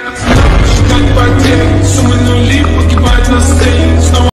Stuck by